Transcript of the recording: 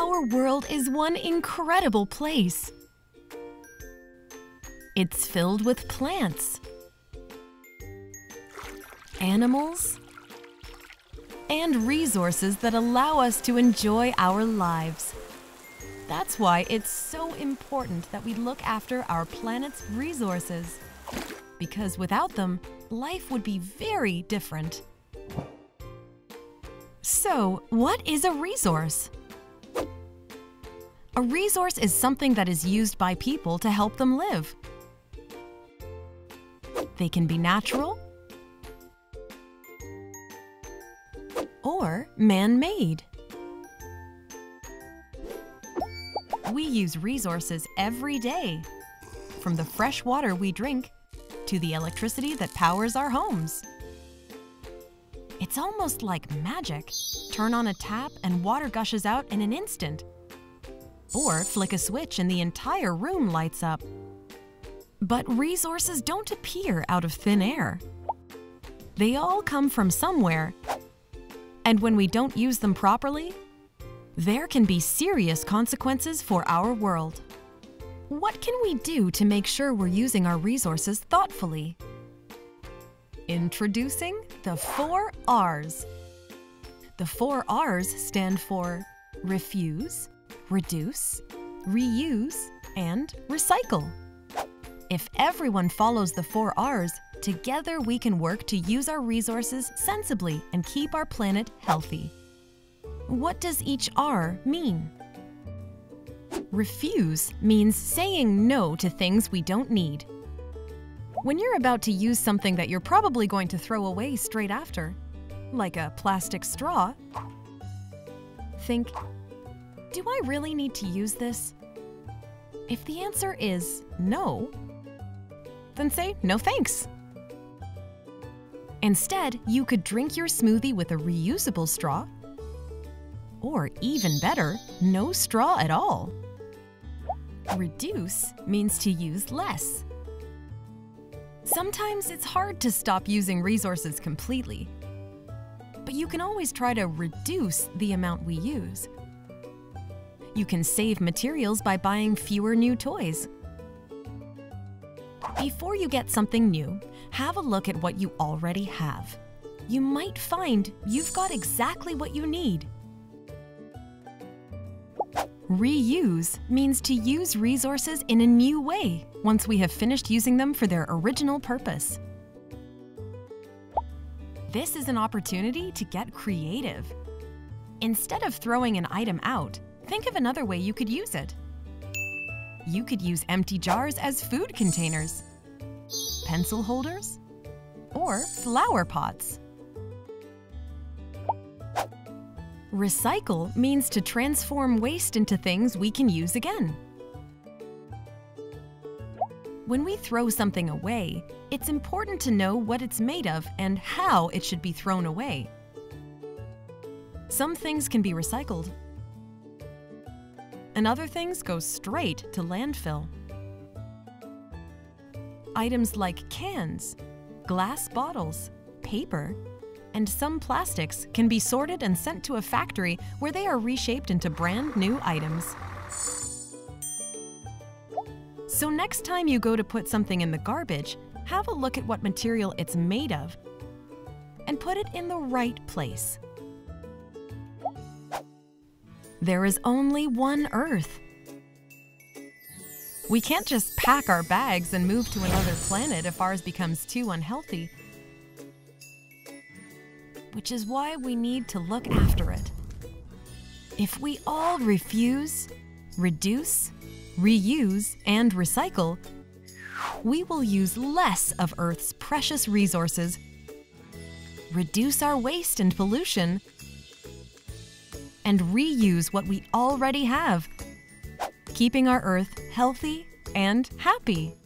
Our world is one incredible place. It's filled with plants, animals, and resources that allow us to enjoy our lives. That's why it's so important that we look after our planet's resources. Because without them, life would be very different. So, what is a resource? A resource is something that is used by people to help them live. They can be natural or man-made. We use resources every day, from the fresh water we drink to the electricity that powers our homes. It's almost like magic. Turn on a tap and water gushes out in an instant. Or flick a switch and the entire room lights up. But resources don't appear out of thin air. They all come from somewhere. And when we don't use them properly, there can be serious consequences for our world. What can we do to make sure we're using our resources thoughtfully? Introducing the four R's. The four R's stand for refuse, reduce, reuse, and recycle. If everyone follows the four R's, together we can work to use our resources sensibly and keep our planet healthy. What does each R mean? Refuse means saying no to things we don't need. When you're about to use something that you're probably going to throw away straight after, like a plastic straw, think, do I really need to use this? If the answer is no, then say no thanks. Instead, you could drink your smoothie with a reusable straw, or even better, no straw at all. Reduce means to use less. Sometimes it's hard to stop using resources completely, but you can always try to reduce the amount we use. You can save materials by buying fewer new toys. Before you get something new, have a look at what you already have. You might find you've got exactly what you need. Reuse means to use resources in a new way once we have finished using them for their original purpose. This is an opportunity to get creative. Instead of throwing an item out, think of another way you could use it. You could use empty jars as food containers, pencil holders, or flower pots. Recycle means to transform waste into things we can use again. When we throw something away, it's important to know what it's made of and how it should be thrown away. Some things can be recycled, and other things go straight to landfill. Items like cans, glass bottles, paper, and some plastics can be sorted and sent to a factory where they are reshaped into brand new items. So next time you go to put something in the garbage, have a look at what material it's made of and put it in the right place. There is only one Earth. We can't just pack our bags and move to another planet if ours becomes too unhealthy which is why we need to look after it. If we all refuse, reduce, reuse, and recycle, we will use less of Earth's precious resources, reduce our waste and pollution, and reuse what we already have, keeping our Earth healthy and happy.